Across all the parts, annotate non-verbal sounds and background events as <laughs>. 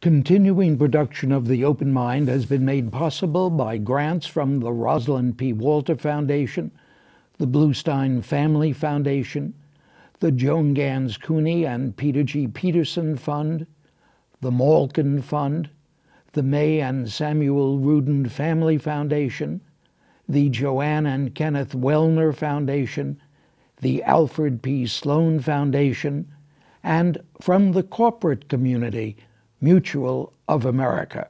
Continuing production of The Open Mind has been made possible by grants from the Rosalind P. Walter Foundation, the Bluestein Family Foundation, the Joan Ganz Cooney and Peter G. Peterson Fund, the Malkin Fund, the May and Samuel Rudin Family Foundation, the Joanne and Kenneth Wellner Foundation, the Alfred P. Sloan Foundation, and from the corporate community, Mutual of America.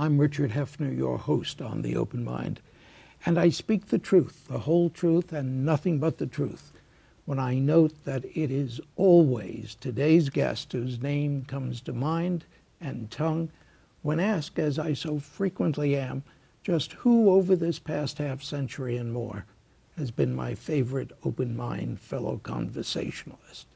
I'm Richard Heffner, your host on The Open Mind, and I speak the truth, the whole truth, and nothing but the truth when I note that it is always today's guest whose name comes to mind and tongue when asked, as I so frequently am, just who over this past half century and more has been my favorite open mind fellow conversationalist.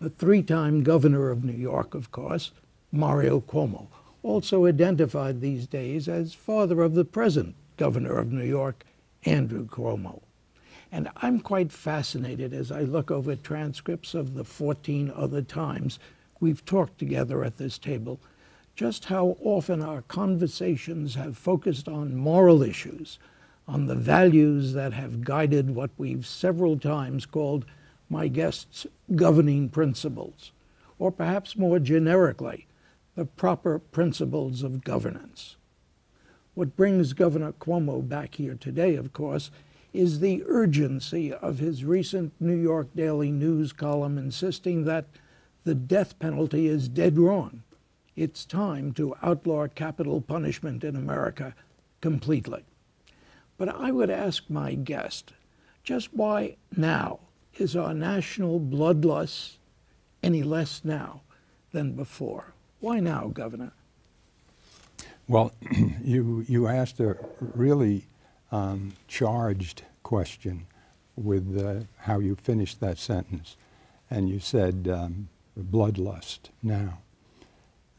The three time governor of New York, of course, Mario Cuomo also identified these days as father of the present governor of New York, Andrew Cuomo. And I'm quite fascinated as I look over transcripts of the 14 other times we've talked together at this table, just how often our conversations have focused on moral issues, on the values that have guided what we've several times called my guests' governing principles, or perhaps more generically, the proper principles of governance. What brings Governor Cuomo back here today, of course, is the urgency of his recent New York Daily News column insisting that the death penalty is dead wrong. It's time to outlaw capital punishment in America completely. But I would ask my guest just why now is our national bloodlust any less now than before? Why now, Governor? Well, <clears throat> you, you asked a really um, charged question with uh, how you finished that sentence. And you said um, bloodlust now.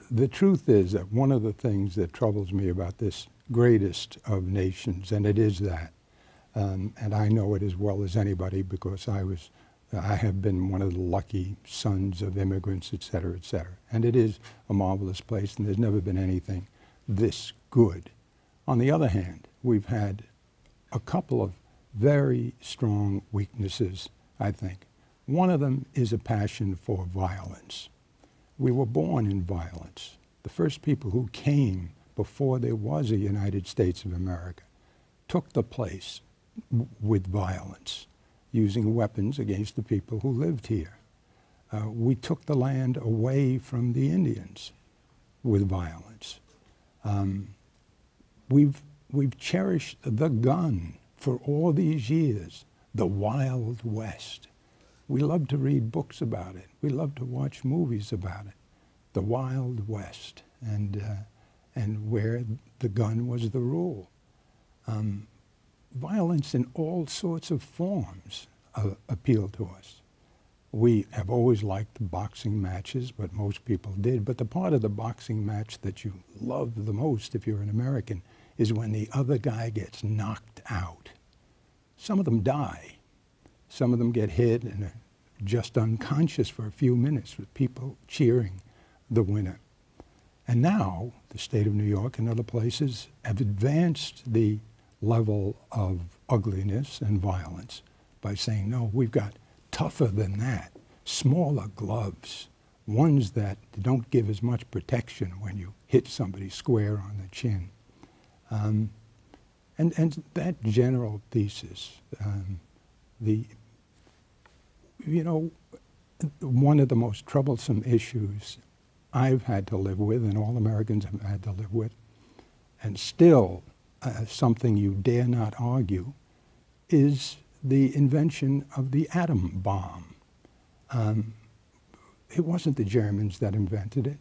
The truth is that one of the things that troubles me about this greatest of nations, and it is that, um, and I know it as well as anybody because I was I have been one of the lucky sons of immigrants, et cetera, et cetera. And it is a marvelous place, and there's never been anything this good. On the other hand, we've had a couple of very strong weaknesses, I think. One of them is a passion for violence. We were born in violence. The first people who came before there was a United States of America took the place with violence using weapons against the people who lived here. Uh, we took the land away from the Indians with violence. Um, we've, we've cherished the gun for all these years, the Wild West. We love to read books about it. We love to watch movies about it. The Wild West, and, uh, and where the gun was the rule. Um, violence in all sorts of forms uh, appeal to us. We have always liked boxing matches, but most people did. But the part of the boxing match that you love the most if you're an American is when the other guy gets knocked out. Some of them die. Some of them get hit and are just unconscious for a few minutes with people cheering the winner. And now the state of New York and other places have advanced the level of ugliness and violence by saying, no, we've got tougher than that, smaller gloves, ones that don't give as much protection when you hit somebody square on the chin. Um, and, and that general thesis, um, the, you know, one of the most troublesome issues I've had to live with, and all Americans have had to live with, and still uh, something you dare not argue, is the invention of the atom bomb. Um, it wasn't the Germans that invented it.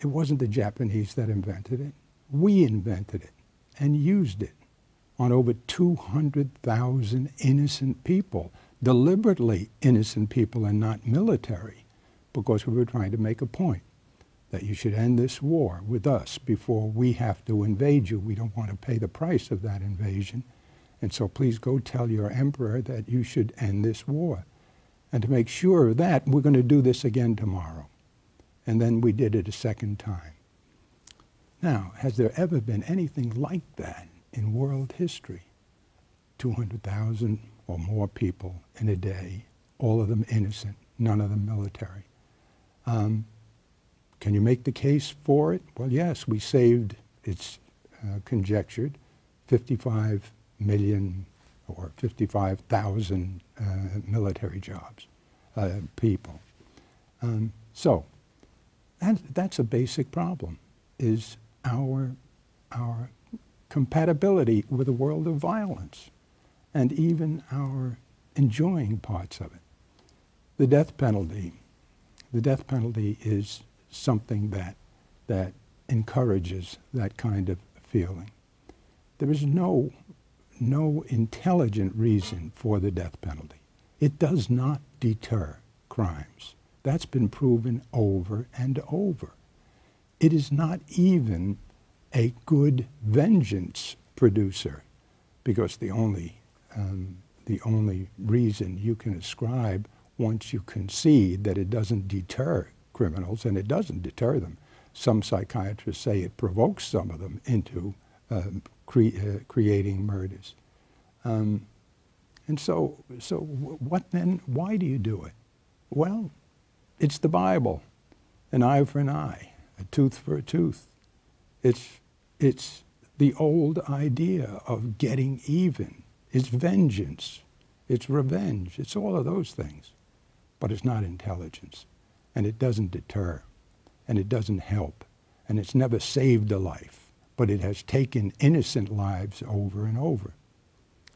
It wasn't the Japanese that invented it. We invented it and used it on over 200,000 innocent people, deliberately innocent people and not military, because we were trying to make a point that you should end this war with us before we have to invade you. We don't want to pay the price of that invasion. And so please go tell your emperor that you should end this war. And to make sure of that, we're going to do this again tomorrow. And then we did it a second time. Now, has there ever been anything like that in world history? 200,000 or more people in a day, all of them innocent, none of them military. Um, can you make the case for it? Well, yes, we saved, it's uh, conjectured, 55 million or 55,000 uh, military jobs, uh, people. Um, so that, that's a basic problem, is our, our compatibility with a world of violence and even our enjoying parts of it. The death penalty, the death penalty is something that, that encourages that kind of feeling. There is no, no intelligent reason for the death penalty. It does not deter crimes. That's been proven over and over. It is not even a good vengeance producer because the only, um, the only reason you can ascribe once you concede that it doesn't deter criminals, and it doesn't deter them. Some psychiatrists say it provokes some of them into um, cre uh, creating murders. Um, and so, so what then? Why do you do it? Well, it's the Bible, an eye for an eye, a tooth for a tooth. It's, it's the old idea of getting even. It's vengeance. It's revenge. It's all of those things. But it's not intelligence and it doesn't deter, and it doesn't help, and it's never saved a life, but it has taken innocent lives over and over.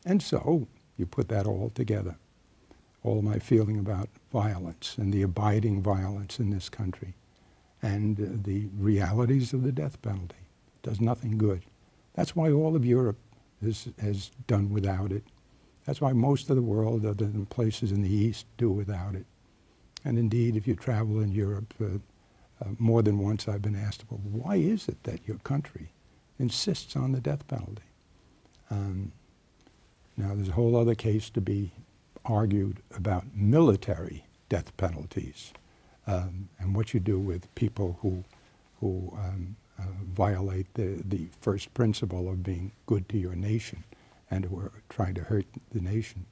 And so you put that all together, all my feeling about violence and the abiding violence in this country, and uh, the realities of the death penalty. It does nothing good. That's why all of Europe has done without it. That's why most of the world, other than places in the East, do without it. And indeed, if you travel in Europe, uh, uh, more than once I've been asked, well, why is it that your country insists on the death penalty? Um, now, there's a whole other case to be argued about military death penalties um, and what you do with people who, who um, uh, violate the, the first principle of being good to your nation and who are trying to hurt the nation.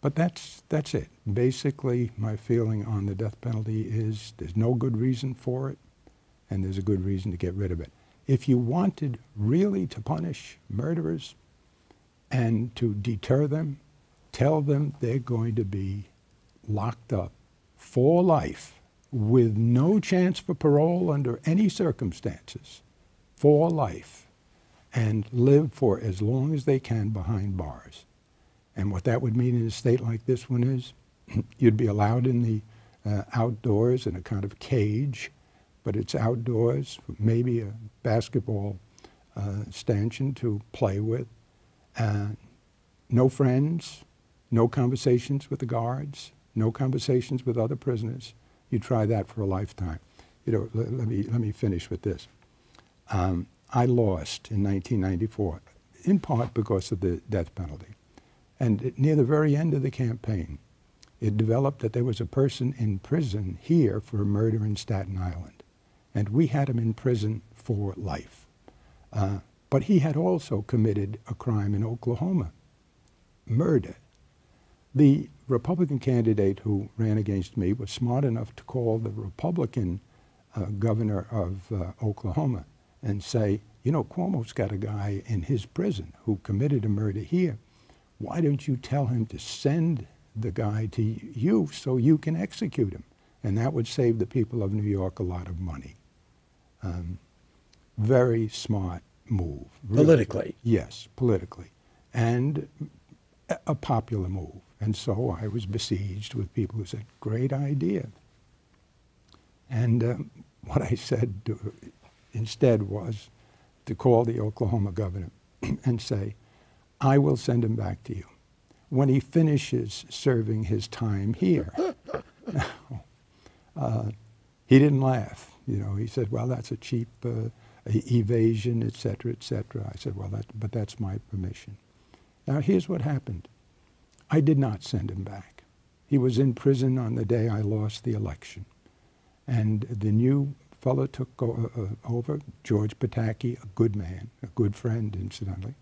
But that's, that's it. Basically, my feeling on the death penalty is there's no good reason for it, and there's a good reason to get rid of it. If you wanted really to punish murderers and to deter them, tell them they're going to be locked up for life with no chance for parole under any circumstances, for life, and live for as long as they can behind bars. And what that would mean in a state like this one is <clears throat> you'd be allowed in the uh, outdoors in a kind of cage, but it's outdoors, maybe a basketball uh, stanchion to play with. Uh, no friends, no conversations with the guards, no conversations with other prisoners. You try that for a lifetime. You know, let, let me, let me finish with this. Um, I lost in 1994, in part because of the death penalty. And near the very end of the campaign, it developed that there was a person in prison here for a murder in Staten Island. And we had him in prison for life. Uh, but he had also committed a crime in Oklahoma, murder. The Republican candidate who ran against me was smart enough to call the Republican uh, governor of uh, Oklahoma and say, you know, Cuomo's got a guy in his prison who committed a murder here why don't you tell him to send the guy to you so you can execute him? And that would save the people of New York a lot of money. Um, very smart move. Really. Politically? Yes, politically. And a popular move. And so I was besieged with people who said, great idea. And um, what I said to, instead was to call the Oklahoma governor <clears throat> and say, I will send him back to you when he finishes serving his time here. <laughs> now, uh, he didn't laugh. You know, he said, "Well, that's a cheap uh, evasion, et cetera, et cetera." I said, "Well, that, but that's my permission." Now, here's what happened. I did not send him back. He was in prison on the day I lost the election, and the new fellow took uh, over, George Pataki, a good man, a good friend, incidentally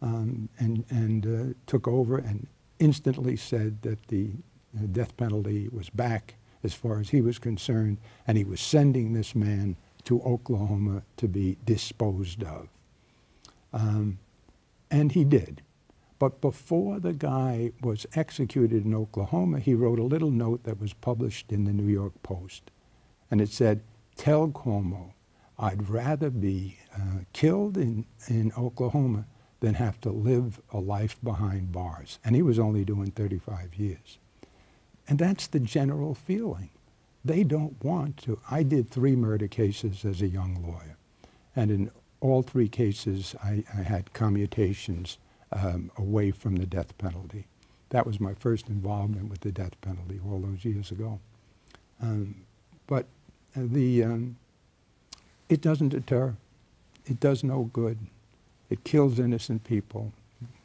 um, and, and uh, took over and instantly said that the uh, death penalty was back as far as he was concerned, and he was sending this man to Oklahoma to be disposed of. Um, and he did. But before the guy was executed in Oklahoma, he wrote a little note that was published in the New York Post. And it said, Tell Cuomo, I'd rather be uh, killed in, in Oklahoma than have to live a life behind bars. And he was only doing 35 years. And that's the general feeling. They don't want to. I did three murder cases as a young lawyer. And in all three cases, I, I had commutations um, away from the death penalty. That was my first involvement with the death penalty all those years ago. Um, but the, um, it doesn't deter. It does no good. It kills innocent people.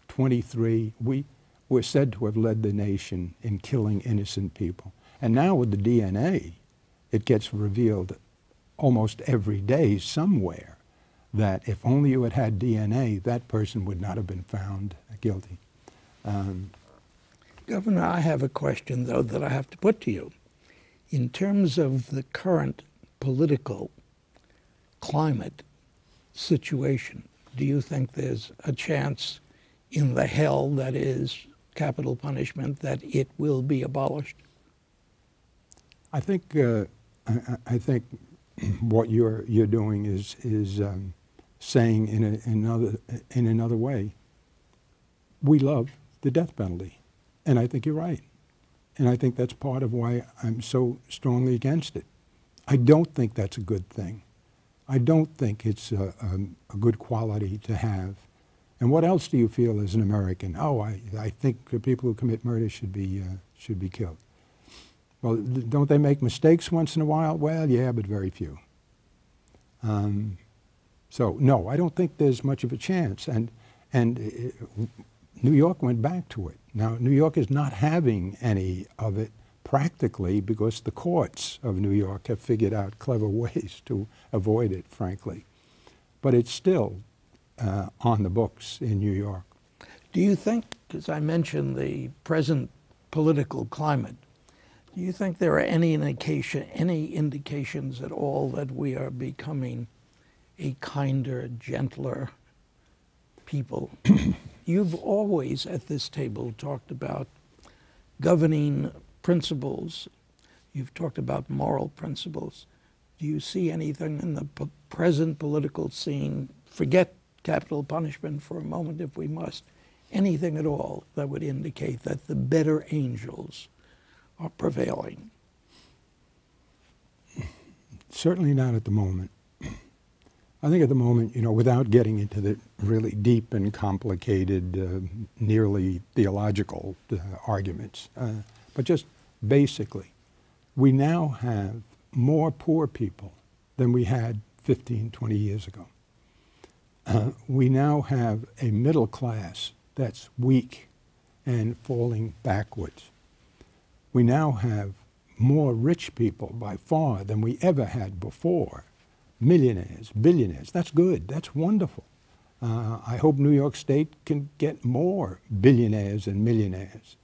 23, we, we're said to have led the nation in killing innocent people. And now with the DNA, it gets revealed almost every day somewhere that if only you had had DNA, that person would not have been found guilty. Um, Governor, I have a question, though, that I have to put to you. In terms of the current political climate situation, do you think there's a chance in the hell that is capital punishment that it will be abolished? I think uh, I, I, think what you're you're doing is is um, saying in, a, in another in another way. We love the death penalty, and I think you're right, and I think that's part of why I'm so strongly against it. I don't think that's a good thing. I don't think it's a, a, a, good quality to have. And what else do you feel as an American? Oh, I, I think people who commit murder should be, uh, should be killed. Well, don't they make mistakes once in a while? Well, yeah, but very few. Um, so, no, I don't think there's much of a chance. And, and it, uh, New York went back to it. Now, New York is not having any of it practically because the courts of New York have figured out clever <laughs> ways to avoid it, frankly. But it's still uh, on the books in New York. Do you think, as I mentioned, the present political climate, do you think there are any indication, any indications at all that we are becoming a kinder, gentler people? <clears throat> You've always at this table talked about governing principles. You've talked about moral principles. Do you see anything in the p- present political scene? Forget capital punishment for a moment if we must. Anything at all that would indicate that the better angels are prevailing? Certainly not at the moment. I think at the moment, you know, without getting into the really deep and complicated, uh, nearly theological uh, arguments, uh, but just basically, we now have more poor people than we had 15, 20 years ago. Uh, we now have a middle class that's weak and falling backwards. We now have more rich people by far than we ever had before. Millionaires, billionaires. That's good. That's wonderful. Uh, I hope New York State can get more billionaires and millionaires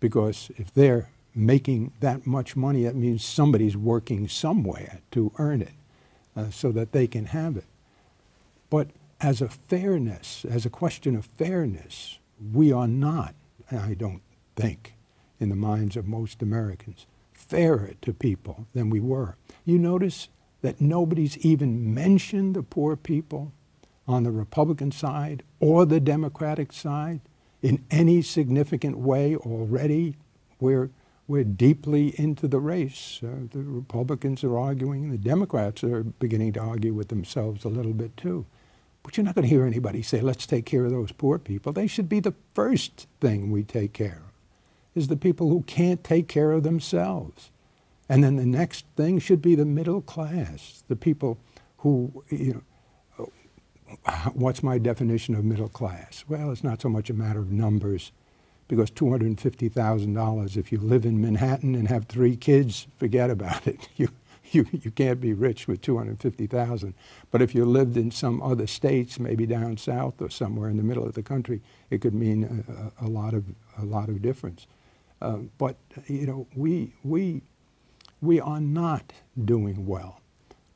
because if they're making that much money, that means somebody's working somewhere to earn it uh, so that they can have it. But as a fairness, as a question of fairness, we are not, I don't think, in the minds of most Americans, fairer to people than we were. You notice that nobody's even mentioned the poor people on the Republican side or the Democratic side. in any significant way already, we're, we're deeply into the race. Uh, the Republicans are arguing, the Democrats are beginning to argue with themselves a little bit too. But you're not going to hear anybody say, let's take care of those poor people. They should be the first thing we take care of, is the people who can't take care of themselves. And then the next thing should be the middle class, the people who, you know, what's my definition of middle class? Well, it's not so much a matter of numbers, because $250,000, if you live in Manhattan and have three kids, forget about it. <laughs> You, you, you can't be rich with 250,000. But if you lived in some other states, maybe down south or somewhere in the middle of the country, it could mean a, a lot of a lot of difference. Uh, but you know, we we we are not doing well.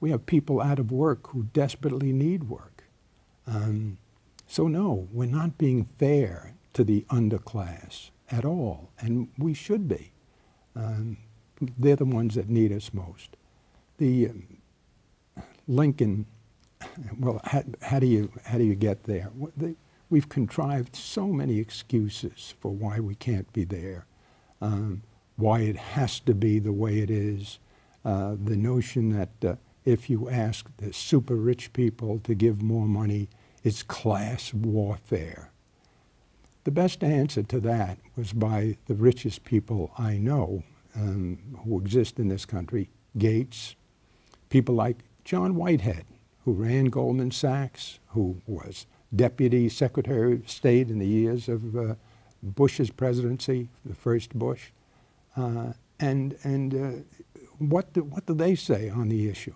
We have people out of work who desperately need work. Um, so no, we're not being fair to the underclass at all, and we should be. Um, they're the ones that need us most. The um, Lincoln, well, how, how, do you how do you get there? They, we've contrived so many excuses for why we can't be there, um, why it has to be the way it is. Uh, the notion that uh, if you ask the super rich people to give more money, it's class warfare. The best answer to that was by the richest people I know um, who exist in this country Gates, people like John Whitehead, who ran Goldman Sachs, who was Deputy Secretary of State in the years of uh, Bush's presidency, the first Bush. Uh, and and uh, what, do, what do they say on the issue?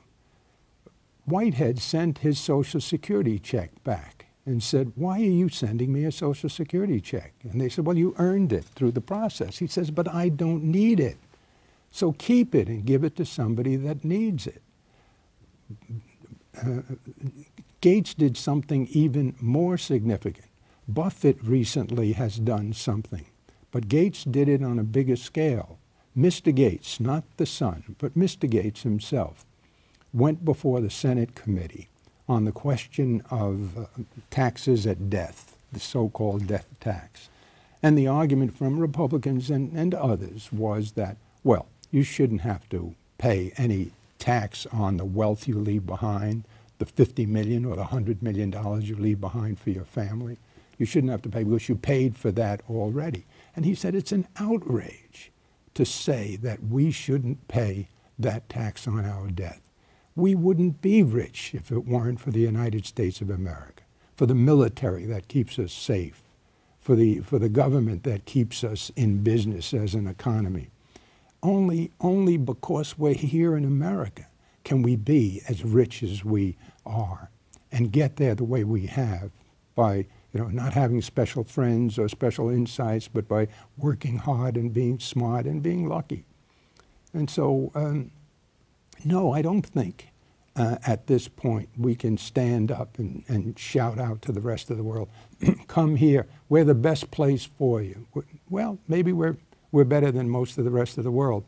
Whitehead sent his Social Security check back and said, Why are you sending me a Social Security check? And they said, Well, you earned it through the process. He says, But I don't need it. So keep it and give it to somebody that needs it. Uh, Gates did something even more significant. Buffett recently has done something, but Gates did it on a bigger scale. Mr. Gates, not the son, but Mr. Gates himself, went before the Senate committee on the question of uh, taxes at death, the so-called death tax. And the argument from Republicans and, and others was that, well, you shouldn't have to pay any tax on the wealth you leave behind, the 50 million or the 100 million dollars you leave behind for your family. You shouldn't have to pay because you paid for that already. And he said it's an outrage to say that we shouldn't pay that tax on our death. We wouldn't be rich if it weren't for the United States of America, for the military that keeps us safe, for the, for the government that keeps us in business as an economy. Only, only because we're here in America can we be as rich as we are and get there the way we have by you know, not having special friends or special insights, but by working hard and being smart and being lucky. And so um, no, I don't think uh, at this point we can stand up and, and shout out to the rest of the world, <clears throat> come here, we're the best place for you. Well, maybe we're, we're better than most of the rest of the world.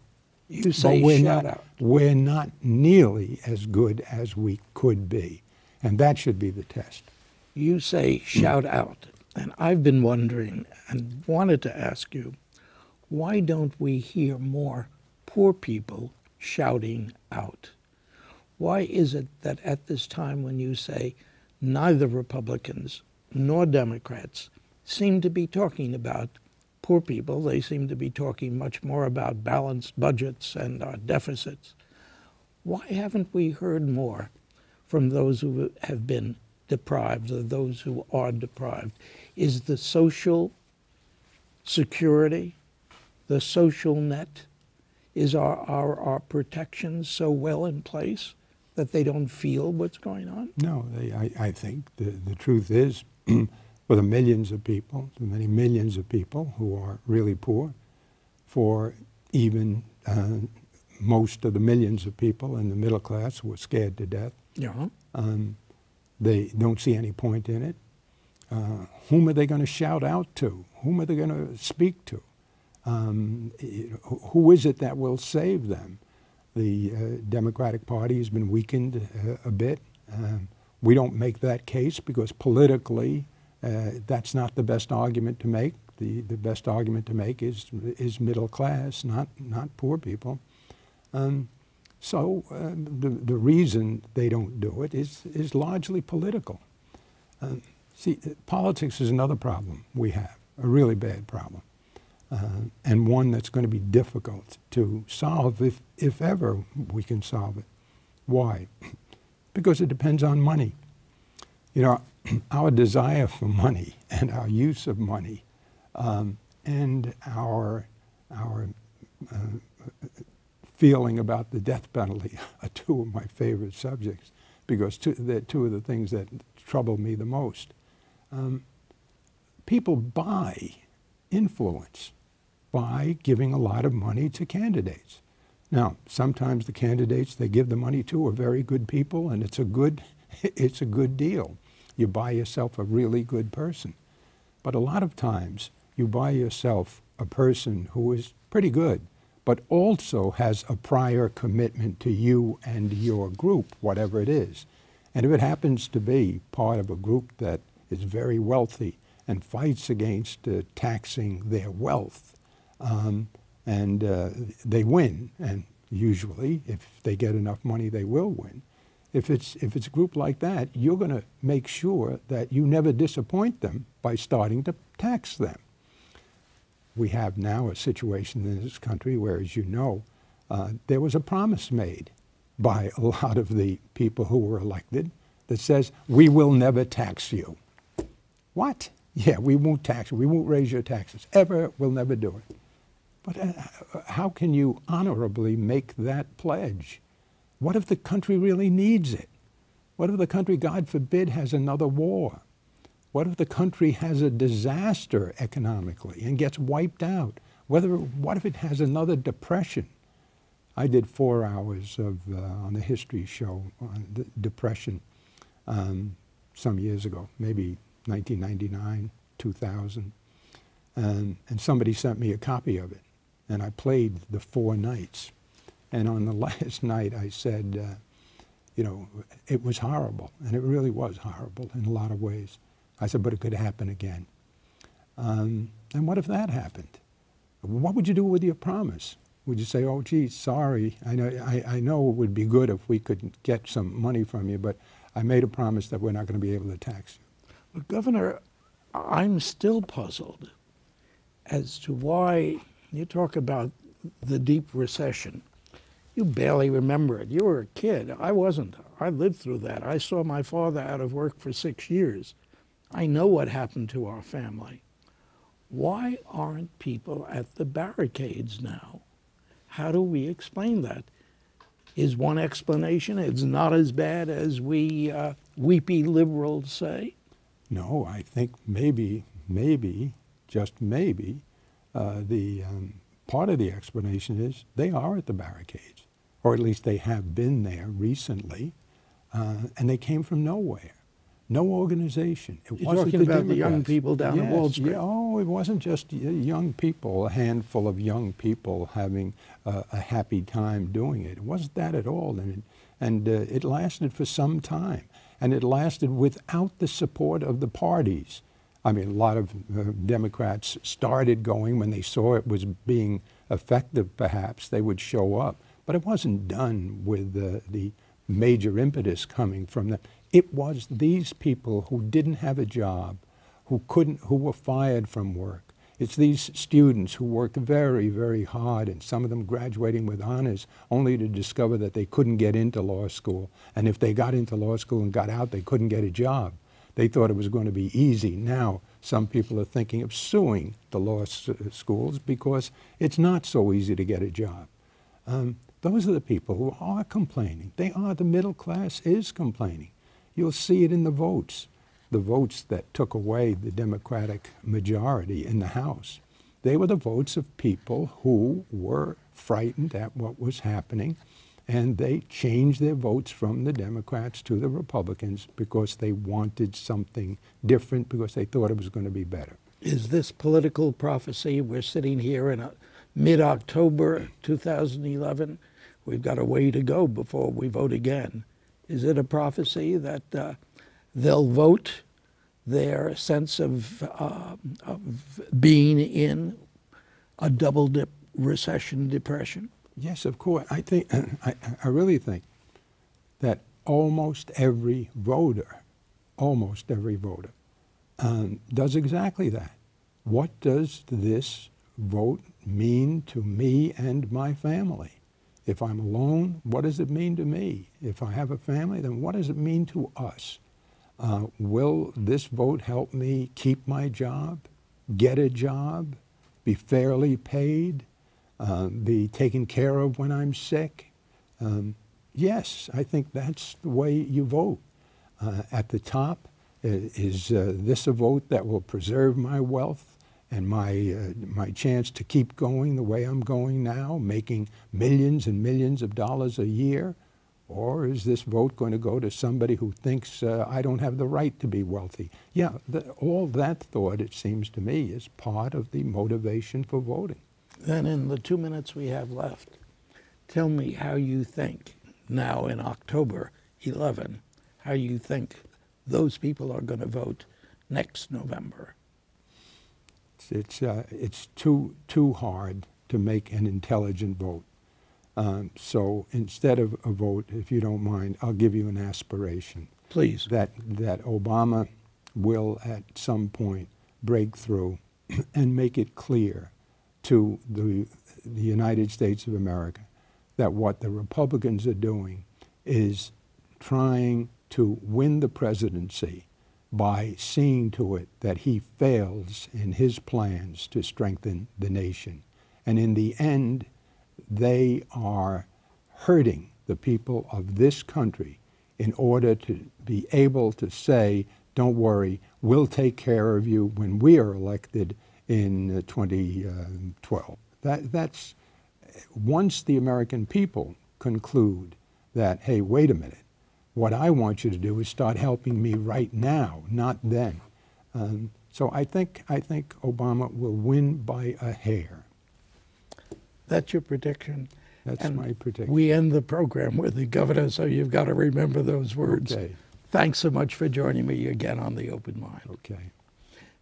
You say but we're shout not, out. We're not nearly as good as we could be. And that should be the test. You say shout out. And I've been wondering and wanted to ask you, why don't we hear more poor people shouting out. Why is it that at this time when you say neither Republicans nor Democrats seem to be talking about poor people, they seem to be talking much more about balanced budgets and our deficits. Why haven't we heard more from those who have been deprived or those who are deprived? Is the social security, the social net, is our, our, our protections so well in place that they don't feel what's going on? No, they, I, I think the, the truth is <clears throat> for the millions of people, the many millions of people who are really poor, for even uh, most of the millions of people in the middle class who are scared to death. Yeah. Um, they don't see any point in it. Uh, whom are they going to shout out to? Whom are they going to speak to? Um, who is it that will save them? The uh, Democratic Party has been weakened uh, a bit. Um, we don't make that case because politically, Uh, that's not the best argument to make. The, the best argument to make is, is middle class, not, not poor people. Um, so uh, the, the reason they don't do it is, is largely political. Um, see, uh, politics is another problem we have, a really bad problem, uh, and one that's going to be difficult to solve if, if ever we can solve it. Why? Because it depends on money. You know, <clears throat> our desire for money and our use of money um, and our, our uh, feeling about the death penalty <laughs> are two of my favorite subjects because two, they're two of the things that trouble me the most. Um, people buy influence by giving a lot of money to candidates. Now, sometimes the candidates they give the money to are very good people, and it's a good, <laughs> it's a good deal. You buy yourself a really good person. But a lot of times, you buy yourself a person who is pretty good, but also has a prior commitment to you and your group, whatever it is. And if it happens to be part of a group that is very wealthy and fights against uh, taxing their wealth, um, and uh, they win, and usually, if they get enough money, they will win. If it's, if it's a group like that, you're going to make sure that you never disappoint them by starting to tax them. We have now a situation in this country where, as you know, uh, there was a promise made by a <laughs> lot of the people who were elected that says, we will never tax you. What? Yeah, we won't tax. We won't raise your taxes. Ever, we'll never do it. But uh, how can you honorably make that pledge? What if the country really needs it? What if the country, God forbid, has another war? What if the country has a disaster economically and gets wiped out? Whether, what if it has another depression? I did four hours of, uh, on the history show on the depression um, some years ago, maybe 1999, 2000. And, and somebody sent me a copy of it and I played the four nights. And on the <laughs> last night, I said, uh, you know, it was horrible, and it really was horrible in a lot of ways. I said, but it could happen again. Um, and what if that happened? What would you do with your promise? Would you say, oh, gee, sorry, I know, I, I know it would be good if we could get some money from you, but I made a promise that we're not going to be able to tax you. Governor, I'm still puzzled as to why you talk about the deep recession. You barely remember it. You were a kid. I wasn't. I lived through that. I saw my father out of work for six years. I know what happened to our family. Why aren't people at the barricades now? How do we explain that? Is one explanation it's not as bad as we uh, weepy liberals say? No, I think maybe, maybe, just maybe, uh, the um, part of the explanation is they are at the barricades, or at least they have been there recently, uh, and they came from nowhere. No organization. It You're wasn't talking the about Democrats. the young people down yes, at Wall Street. Yeah, oh, it wasn't just young people, a handful of young people having uh, a happy time doing it. It wasn't that at all, and it, and uh, it lasted for some time, and it lasted without the support of the parties. I mean, a lot of uh, Democrats started going when they saw it was being effective, perhaps, they would show up. But it wasn't done with the major impetus coming from them. It was these people who didn't have a job, who couldn't, who were fired from work. It's these students who work very, very hard, and some of them graduating with honors, only to discover that they couldn't get into law school. And if they got into law school and got out, they couldn't get a job. They thought it was going to be easy. Now, some people are thinking of suing the law schools because it's not so easy to get a job. Um, those are the people who are complaining. They are, the middle class is complaining. You'll see it in the votes, the votes that took away the Democratic majority in the House. They were the votes of people who were frightened at what was happening and they changed their votes from the Democrats to the Republicans because they wanted something different because they thought it was going to be better. Is this political prophecy? We're sitting here in mid October 2011. We've got a way to go before we vote again. Is it a prophecy that uh, they'll vote their sense of, uh, of being in a double dip recession depression? Yes, of course. I think <clears throat> I, I really think that almost every voter, almost every voter, um, does exactly that. What does this vote mean to me and my family? If I'm alone, what does it mean to me? If I have a family, then what does it mean to us? Uh, will this vote help me keep my job, get a job, be fairly paid, uh, be taken care of when I'm sick? Um, yes, I think that's the way you vote. Uh, at the top, is uh, this a vote that will preserve my wealth and my, uh, my chance to keep going the way I'm going now, making millions and millions of dollars a year? Or is this vote going to go to somebody who thinks uh, I don't have the right to be wealthy? Yeah, the, all that thought, it seems to me, is part of the motivation for voting. Then, in the two minutes we have left, tell me how you think now in October 11, how you think those people are going to vote next November. It's, it's, uh, it's too, too hard to make an intelligent vote. Um, so instead of a vote, if you don't mind, I'll give you an aspiration. Please. That, that Obama will at some point break through <clears throat> and make it clear to the, the United States of America that what the Republicans are doing is trying to win the presidency by seeing to it that he fails in his plans to strengthen the nation. And in the end, they are hurting the people of this country in order to be able to say, don't worry, we'll take care of you when we are elected in uh, 2012. That, that's once the American people conclude that, hey, wait a minute, what I want you to do is start helping me right now, not then. Um, so I think, I think Obama will win by a hair. That's your prediction. That's and my prediction. We end the program with the governor, so you've got to remember those words. Okay. Thanks so much for joining me again on The Open Mind. Okay.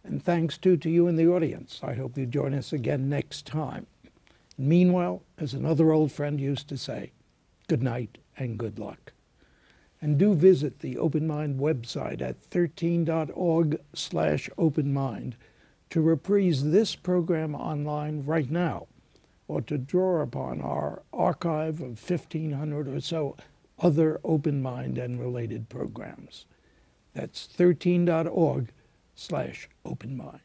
And thanks too to you in the audience. I hope you join us again next time. Meanwhile, as another old friend used to say, good night and good luck. And do visit the Open Mind website at 13.org slash openmind to reprise this program online right now or to draw upon our archive of 1,500 or so other open mind and related programs. That's 13.org slash open mind.